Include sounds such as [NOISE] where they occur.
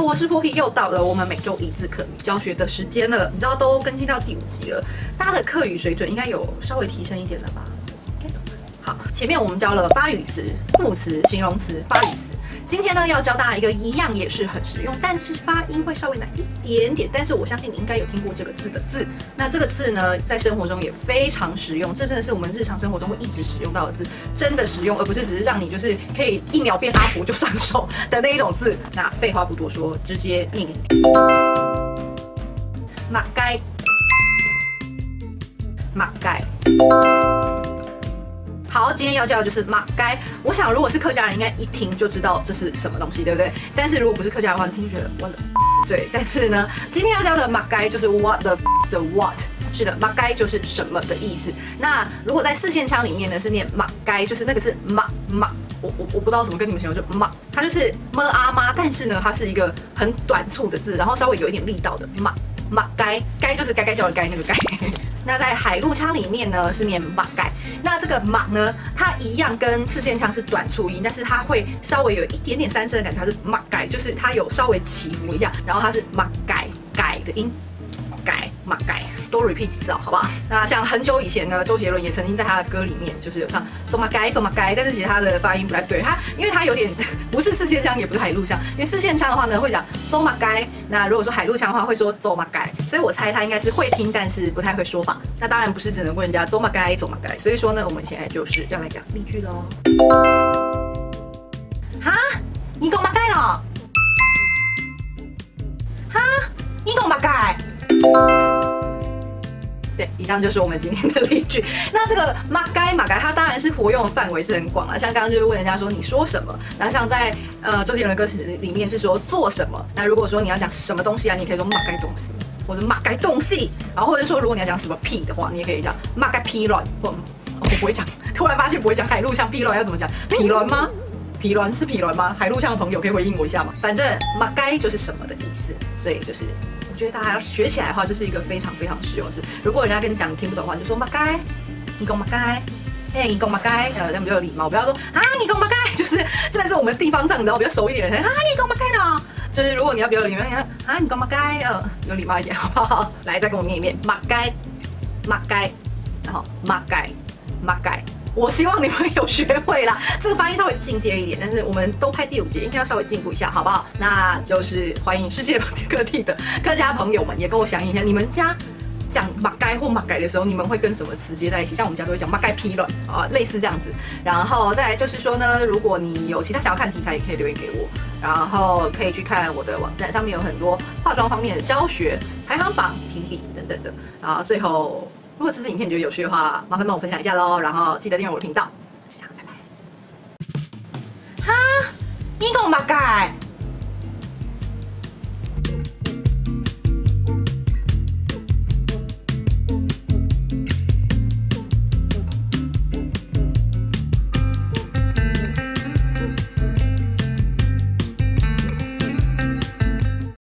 我是 Poppy，又到了我们每周一次课语教学的时间了。你知道都更新到第五集了，大家的课语水准应该有稍微提升一点了吧？好，前面我们教了发语词、副词、形容词、发语词。今天呢，要教大家一个一样也是很实用，但是发音会稍微难一点点。但是我相信你应该有听过这个字的字。那这个字呢，在生活中也非常实用，这真的是我们日常生活中会一直使用到的字，真的实用，而不是只是让你就是可以一秒变阿婆就上手的那一种字。那废话不多说，直接念给你听。马该，马该。好，今天要教的就是马该。我想，如果是客家人，应该一听就知道这是什么东西，对不对？但是如果不是客家的话，听觉得 what the 对。但是呢，[LAUGHS] 今天要教的马该就是 what the the what。是的，马该就是什么的意思。那如果在四线腔里面呢，是念马该，就是那个是马马。我我我不知道怎么跟你们形容，就马，它就是么啊妈，但是呢，它是一个很短促的字，然后稍微有一点力道的马马该该就是该该叫的该那个该。那在海陆腔里面呢，是念马盖。那这个马呢，它一样跟刺线腔是短促音，但是它会稍微有一点点三声的感觉，它是马盖，就是它有稍微起伏一下，然后它是马盖改的音，改马。多 repeat 几次哦，好不好？那像很久以前呢，周杰伦也曾经在他的歌里面就是有唱走马该走马该，但是其实他的发音不太对，他因为他有点 [LAUGHS] 不是四线腔，也不是海陆腔，因为四线腔的话呢会讲走马该，那如果说海陆腔的话会说走马该，所以我猜他应该是会听，但是不太会说吧。那当然不是只能问人家走马该走马该，所以说呢，我们现在就是要来讲例句喽。哈，你讲马该了？哈，你讲马该？对，以上就是我们今天的例句。[LAUGHS] 那这个马该马该，它当然是活用的范围是很广了。像刚刚就是问人家说你说什么，那像在呃周杰伦的歌词里面是说做什么。那如果说你要讲什么东西啊，你可以说马该东西，或者马该东西。然后或者说如果你要讲什么屁的话，你也可以讲马该屁卵。或我不会讲，突然发现不会讲海陆像屁卵要怎么讲？[LAUGHS] 屁卵吗？屁卵是屁卵吗？海陆像的朋友可以回应我一下吗？反正马该就是什么的意思，所以就是。觉得大家要学起来的话，这是一个非常非常实用的字。如果人家跟你讲你听不懂的话，你就说马该，你讲马该，哎，你讲马该，呃，这样比较有礼貌。不要说啊，你讲马该，[LAUGHS] 就是这是我们地方上的，比较熟一点的人啊，你讲马该呢，就是如果你要比较礼貌，啊，你讲马该，呃，有礼貌一点，好不好？来，再跟我念一遍，马该，马该，然后马该，马该。我希望你们有学会啦，[LAUGHS] 这个发音稍微进阶一点，但是我们都拍第五集，应该要稍微进步一下，好不好？那就是欢迎世界各地的客家朋友们也跟我响应一下，你们家讲马该或马改的时候，你们会跟什么词接在一起？像我们家都会讲马该批乱啊，类似这样子。然后再来就是说呢，如果你有其他想要看题材，也可以留言给我，然后可以去看我的网站，上面有很多化妆方面的教学排行榜、评比等等的。然后最后。如果这支影片你觉得有趣的话，麻烦帮我分享一下喽，然后记得订阅我的频道。就这样，拜拜。哈，你给我马嘎。